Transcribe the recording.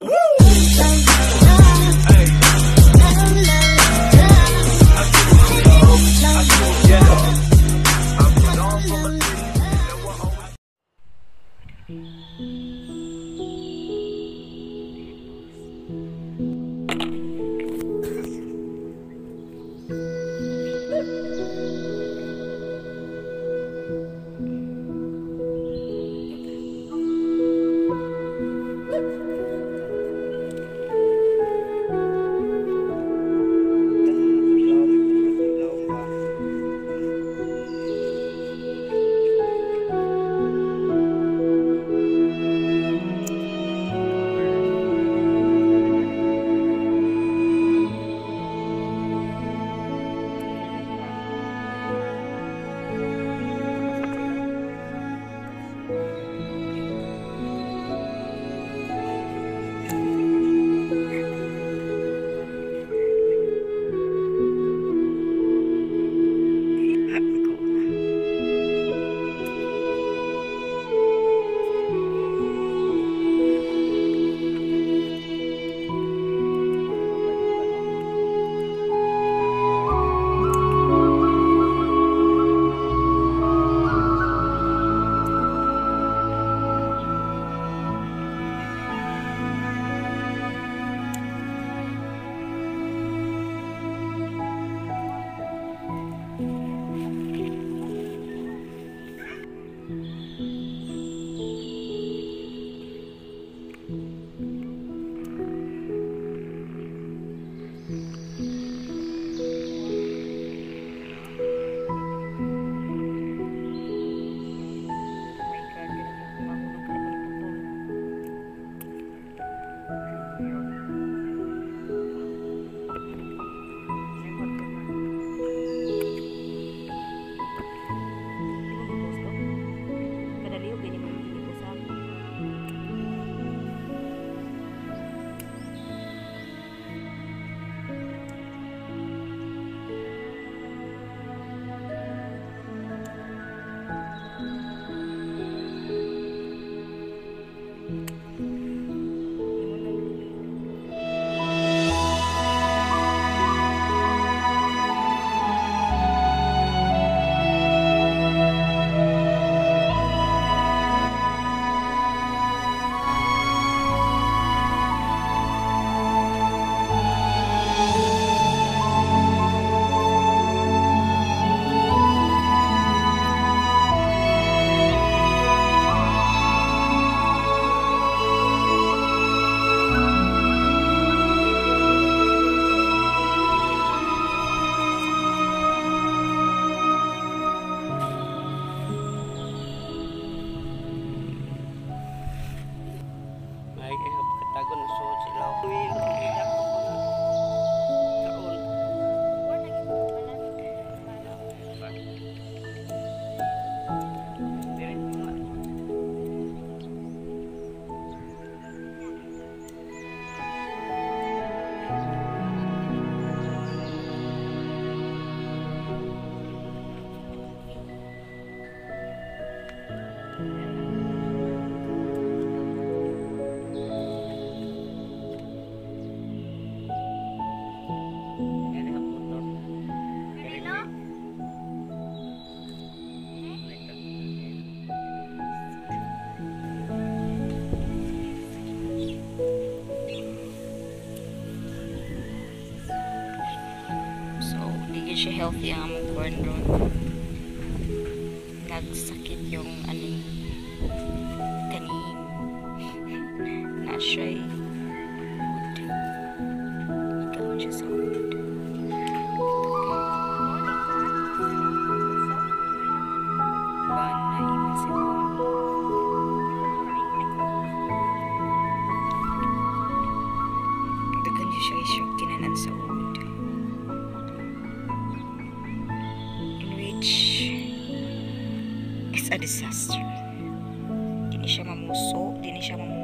Kadaliw, siya healthy ang among corn root. Nagsakit yung ano, tanim. na siya eh. It's a disaster. Hindi siya mamuso, hindi siya mamuso